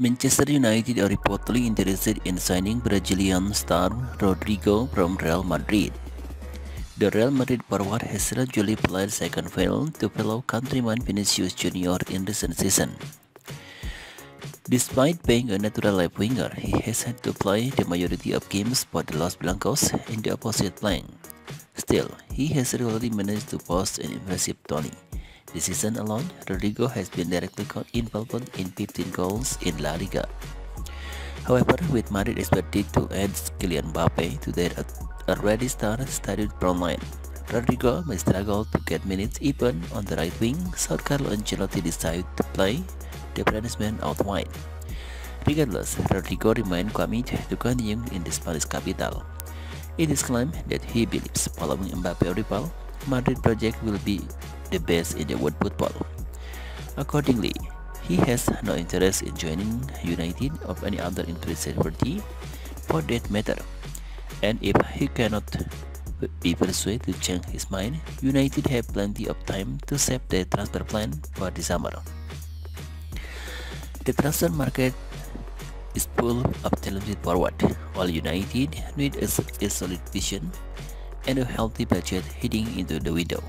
Manchester United are reportedly interested in signing Brazilian star Rodrygo from Real Madrid. The Real Madrid forward has gradually played second fiddle to fellow countryman Vinicius Junior in recent season. Despite being a natural left winger, he has had to play the majority of games for the Los Blancos in the opposite flank. Still, he has regularly managed to post an impressive 20. This season alone, Rodrygo has been directly involved in 15 goals in La Liga. However, with Madrid expected to add Kylian Mbappe to their already star-studded front line, Rodrygo may struggle to get minutes even on the right wing, so Carlo Ancelotti decided to play the Frenchman out wide. Regardless, Rodrygo remained committed to continuing in the Spanish capital. It is claimed that he believes following Mbappe arrival, Madrid project will be the best in the world football. Accordingly, he has no interest in joining United or any other interested party for that matter. And if he cannot be persuaded to change his mind, United have plenty of time to save their transfer plan for the summer. The transfer market is full of talented forward, while United need a solid vision and a healthy budget heading into the window.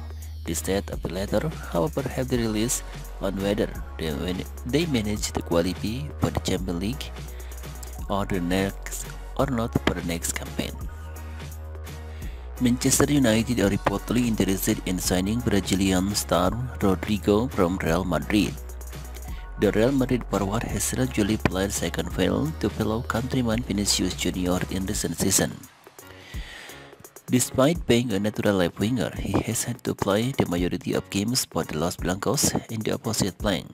State of the latter, however, have the release on whether they, they manage the quality for the Champions League or the next or not for the next campaign. Manchester United are reportedly interested in signing Brazilian star Rodrygo from Real Madrid. The Real Madrid forward has gradually played second fiddle to fellow countryman Vinicius Junior in recent season. Despite being a natural left winger, he has had to play the majority of games for the Los Blancos in the opposite flank.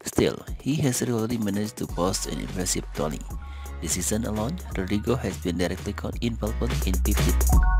Still, he has regularly managed to post an impressive 20. This season alone, Rodrygo has been directly involved in 15.